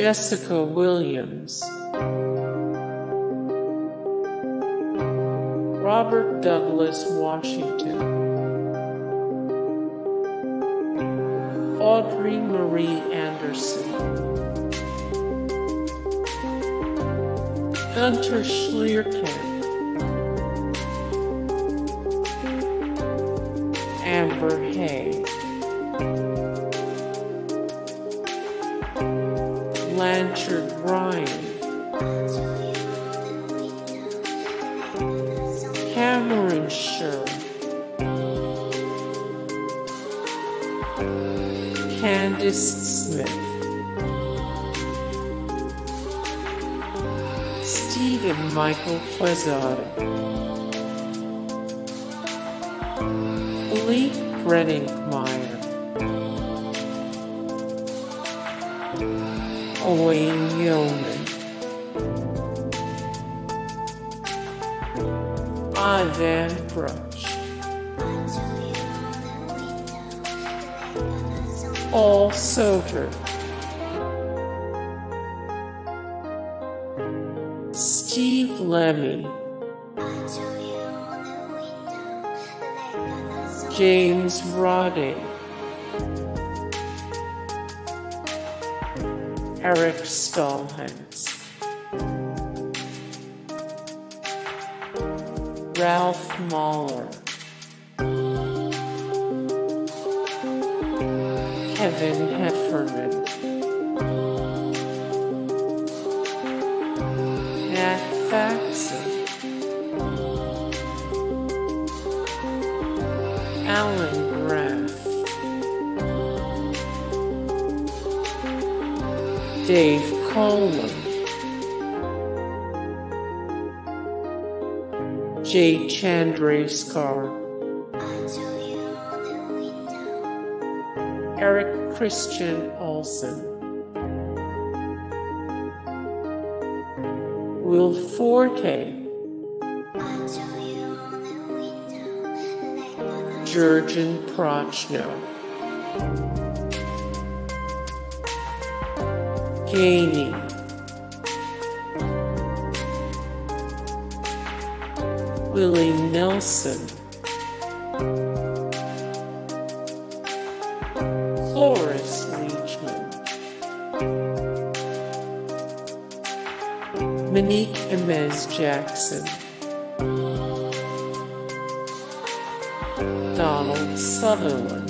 Jessica Williams, Robert Douglas Washington, Audrey Marie Anderson, Gunter Schlierkamp, Amber Hay. Blanchard Ryan, Cameron Scher, Candace Smith, Steven Michael Quezada, Lee Brenninkmeyer, Owain Yeoman, Ivan Brutsche, Paul Soter, Steve Lemme, James Roday, Erik Stolhanske, Ralf Möller, Kevin Heffernan, Nat Faxon, Allan Graf, Dave Colon, Jay Chandrasekhar, Eric Christian Olsen, Will Forte, Jurgen Prochnow, Gainey, Willie Nelson, Cloris Leachman, Mo'Nique Imes Jackson, Donald Sutherland,